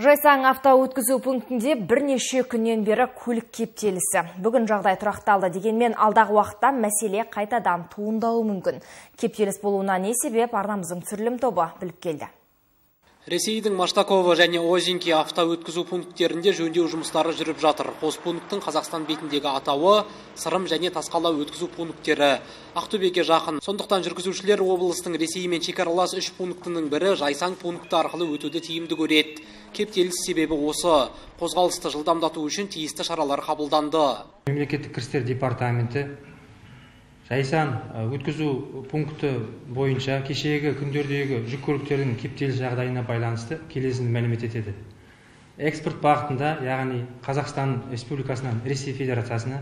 Жайсаң авто өткізу пунктінде бірнеше күннен бері көлік кептелісі. Бүгін жағдай тұрақталды дегенмен алдағы уақытта мәселе қайтадан туындауы мүмкін. Кептеліс болуына не себеп арнамыздың түсірілім тобы біліп келді. Ресейдің Маштаково және Озинки авто өткізу пункттерінде жөндеу жұмыстары жүріп жатыр. Қос пункттің Қазақстан бетіндегі атауы Сырым және Тасқала өткізу пункттері. Ақтөбеге жақын. Сондықтан жүргізушілер облыстың Ресеймен шекаралас үш пунктінің бірі Жайсаң пункті арқылы өтуді тиімді көреді. Кептеліс себебі осы. Қозғалысты жылдамдату үшін тиісті шаралар қабылданды. Мемлекеттік кірістер департаменті жайсаң өткізу пункті бойынша кешегі күндердегі жүк көліктердің кептеліс жағдайына байланысты келесіні мәлімет етеді экспорт бағытында яғни қазақстан республикасынан ресей федерациясына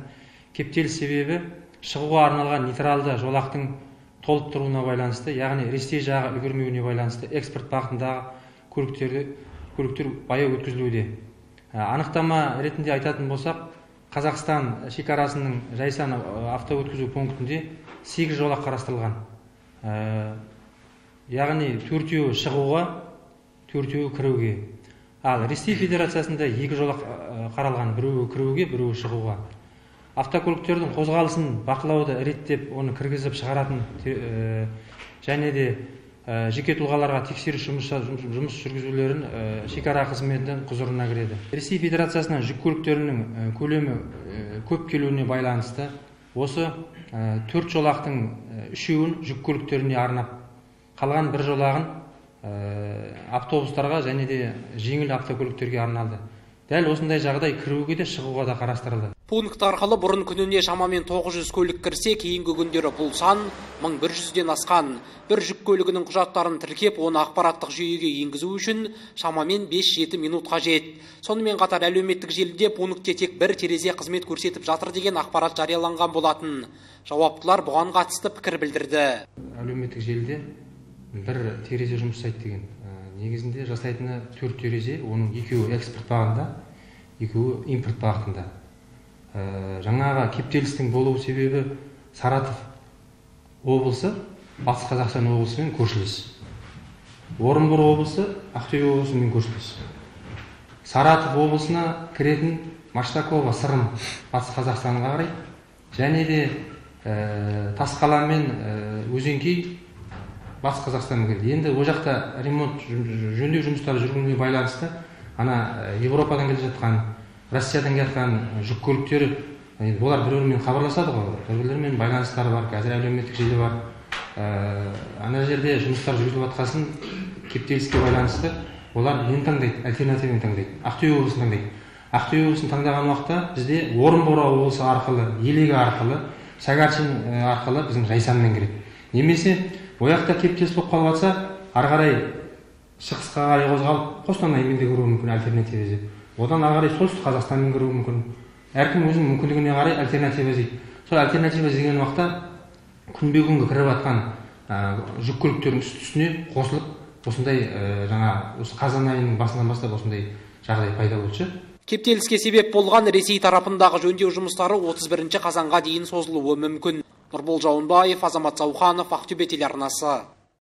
кептеліс себебі шығуға арналған нейтралды жолақтың толып тұруына байланысты яғни ресей жағы үлгермеуіне байланысты экспорт бағытындағы көліктерді көліктер баяу өткізілуде. Анықтама ретінде айтатын болсақ қазақстан шекарасының жайсан авто өткізу пунктінде сегіз жолақ қарастырылған. Яғни төртеуі шығуға төртеуі кіруге. Ал ресей федерациясында екі жолақ қаралған біреуі кіруге біреуі шығуға. Автокөліктердің қозғалысын бақылауды реттеп оны кіргізіп шығаратын және де жеке тұлғаларға тексеріс жұмыс жүргізулерін шекара қызметінің құзырына кіреді. Ресей федерациясынан жүк көліктерінің көлемі көп келуіне байланысты осы төрт жолақтың үшеуін жүк көліктеріне арнап қалған бір жолағын автобустарға және де жеңіл автокөліктерге арналды. Дәл осындай жағдай кіруге де шығуға да қарастырылды. Пункт арқылы бұрын күніне шамамен 900 көлік кірсе кейінгі күндері бұл сан 1100-ден асқан. Бір жүк көлігінің құжаттарын тіркеп оны ақпараттық жүйеге енгізу үшін шамамен 5-7 минут қажет сонымен қатар әлеуметтік желіде пунктте тек бір терезе қызмет көрсетіп жатыр деген ақпарат жарияланған болатын. Жауаптылар бұған қатысты пікір білдірді. Әлеуметтік желіде бір терезе жұмыс жасайды деген негізінде жасайтыны төрт терезе оның екеуі экспорт бағытында екеуі импорт бағытында. Жаңағы кептелістің болу себебі саратов облысы батыс қазақстан облысымен көршілес. Орынбор облысы ақтөбе облысымен көршілес. Саратов облысына кіретін маштакова сырым батыс қазақстанға қарай және де ә, тасқала мен ә, өзенкей батыс қазақстанға кіреді енді ол жақта ремонт жөндеу жұмыстары жүргеніне байланысты ана европадан келе жатқан россиядан келатқан жүк көліктері енді олар бір бірімен хабарласады ғой бір бірлерімен байланыстары бар қазір әлеуметтік желі бар ана жерде жұмыстар жүргізіліп жатқасын кептеліске байланысты олар нені таңдайды альтернативаны таңдайды ақтөбе облысын таңдайды ақтөбе облысын таңдаған уақытта бізде орынбор облысы арқылы елегі арқылы шагарчин арқылы біздің жайсанмен кіреді немесе ол жақта кептеліс болып қалып жатса ары қарай шығысқа қарай қозғалып қостанаймен де кіруі мүмкін альтернатива іздеп одан ары қарай солтүстік қазақстанмен кіруі мүмкін. Әркім өзінің мүмкіндігіне қарай альтернатива іздейді. Сол альтернатива іздеген уақытта күнбе күнгі кіріп жатқан жүк көліктердің үсті үстіне қосылып осындай жаңа осы қазан айының басынан бастап осындай жағдай пайда болды ше. Кептеліске себеп болған ресей тарапындағы жөндеу жұмыстары 31 қазанға дейін созылуы мүмкін. Нұрбол жауынбаев азамат зауханов ақтөбе телеарнасы.